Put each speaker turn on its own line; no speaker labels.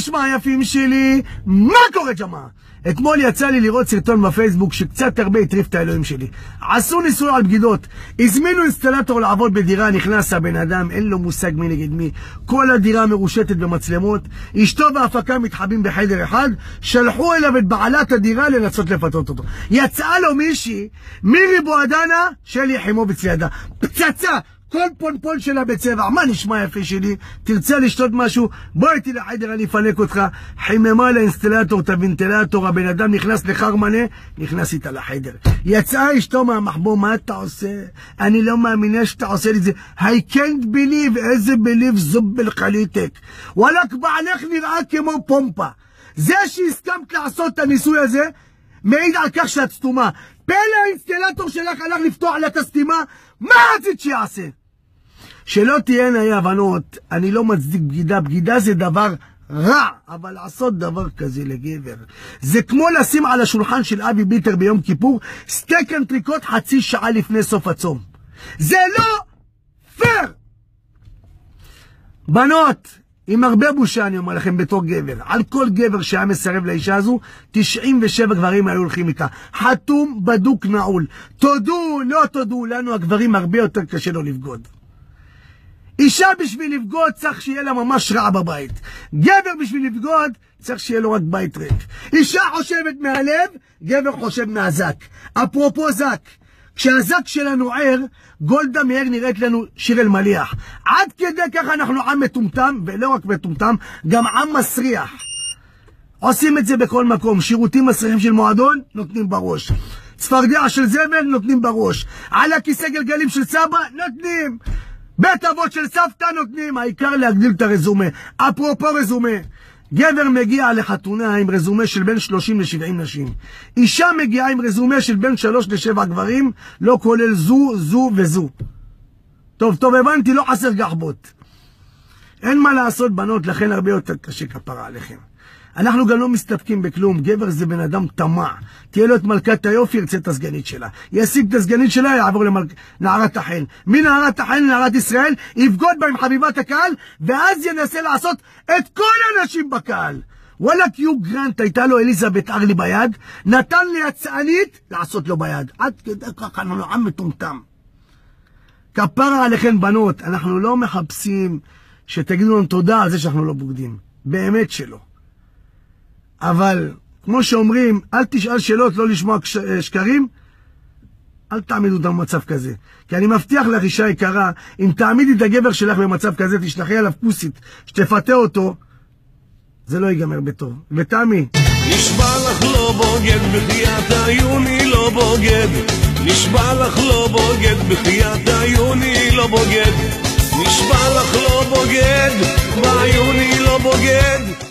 נשמע היפים שלי, מה קורה ג'מאעה? אתמול יצא לי לראות סרטון בפייסבוק שקצת הרבה הטריף את האלוהים שלי. עשו ניסוי על בגידות. הזמינו אינסטלטור לעבוד בדירה, נכנס הבן אדם, אין לו מושג מי נגד מי. כל הדירה מרושתת במצלמות. אשתו וההפקה מתחבאים בחדר אחד. שלחו אליו את בעלת הדירה לנסות לפתות אותו. יצאה לו מישהי, מירי בועדנה, שלי יחימוביץ לידה. פצצה! כל פונפון שלה בצבע, מה נשמע יפה שלי? תרצה לשתות משהו? בוא איתי לחדר, אני אפנק אותך. חיממה לאינסטלטור את הוונטילטור, הבן אדם נכנס לחרמנה, נכנס איתה לחדר. יצאה אשתו מהמחבוא, מה אתה עושה? אני לא מאמינה שאתה עושה לי זה. I can't believe, איזה believe זובל חליטק. וואלכ, בעלך נראה כמו פומפה. זה שהסכמת לעשות את הניסוי הזה, מעיד על כך שאת סתומה. פלא האינסטלטור שלך הלך לפתוח לה את הסתימה, מה רצית שיעשה? שלא תהיינה אי הבנות, אני לא מצדיק בגידה, בגידה זה דבר רע, אבל לעשות דבר כזה לגבר, זה כמו לשים על השולחן של אבי ביטר ביום כיפור סטייק אנטריקוט חצי שעה לפני סוף הצום. זה לא פייר! בנות, עם הרבה בושה אני אומר לכם בתור גבר, על כל גבר שהיה מסרב לאישה הזו, 97 גברים היו הולכים איתה. חתום, בדוק, נעול. תודו, לא תודו, לנו הגברים הרבה יותר קשה לו לבגוד. אישה בשביל לבגוד צריך שיהיה לה ממש רע בבית. גבר בשביל לבגוד צריך שיהיה לו רק בית ריק. אישה חושבת מהלב, גבר חושב מהזק. אפרופו זק, כשהזק שלנו ער, גולדה מאיר נראית לנו שיר אלמליח. עד כדי ככה אנחנו עם מטומטם, ולא רק מטומטם, גם עם מסריח. עושים את זה בכל מקום. שירותים מסריחים של מועדון, נותנים בראש. צפרדע של זבל, נותנים בראש. על הכיסא גלגלים של סבא, נותנים. בית אבות של סבתא נותנים, העיקר להגדיל את הרזומה. אפרופו רזומה, גבר מגיע לחתונה עם רזומה של בין 30 ל-70 נשים. אישה מגיעה עם רזומה של בין 3 ל-7 גברים, לא כולל זו, זו וזו. טוב, טוב, הבנתי, לא חסר גחבות. אין מה לעשות, בנות, לכן הרבה יותר קשה כפרה עליכם. אנחנו גם לא מסתפקים בכלום, גבר זה בן אדם טמע. תהיה לו את מלכת היופי, ירצה את הסגנית שלה. ישיג את הסגנית שלה, יעבור לנערת החן. מנערת החן לנערת ישראל, יבגוד בה עם חביבת הקהל, ואז ינסה לעשות את כל הנשים בקהל. וואלה קיו גרנט, הייתה לו אליזבת ארלי ביד, נתן ליצאנית לעשות לו ביד. עד כדי ככה אנחנו עם מטומטם. כפרה עליכן בנות, אנחנו לא מחפשים שתגידו לנו תודה על זה שאנחנו לא בוגדים. באמת שלא. אבל כמו שאומרים, אל תשאל שאלות, לא לשמוע שקרים, אל תעמידו אותם במצב כזה. כי אני מבטיח לך, אישה יקרה, אם תעמידי את הגבר שלך במצב כזה, תשלחי עליו כוסית, שתפתה אותו, זה לא ייגמר בטוב. ותמי.
נשבע לך לא בוגד, בחייאת עיוני לא בוגד. נשבע לך לא בוגד, בחייאת עיוני לא בוגד. נשבע לך לא בוגד, בעיוני לא בוגד.